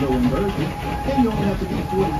Joe and you only have to be 40.